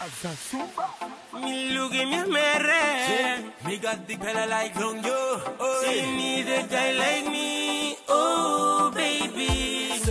Me look in your mirror. Me got the color like long yo. Oh, you need a guy like me. Oh, baby.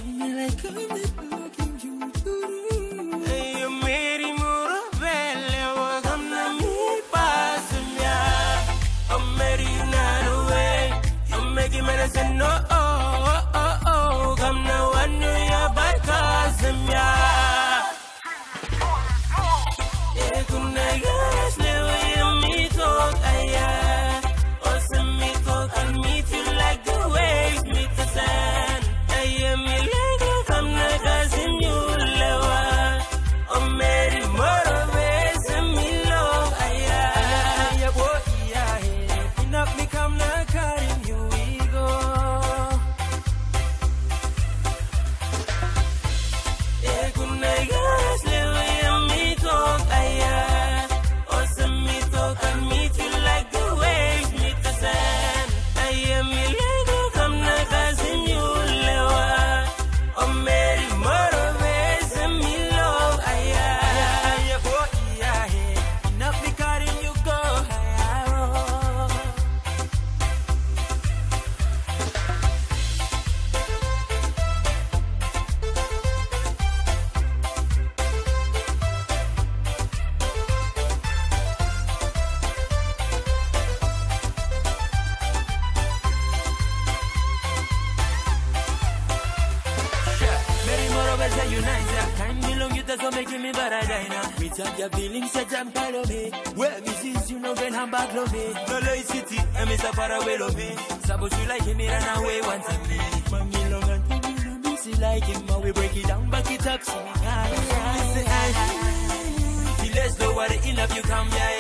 You nice, yeah. Time belong you so making me better diner. We talk your feelings, say jam follow me. Where me sees you know get hand back love me. No low city, and me so far away love me. Suppose you like him, run away once a me. Me long and you know busy like him, but we break it down, back it up, see me. Ah, yeah, say, ah, ah. Feel as though what in love you come, yeah, yeah.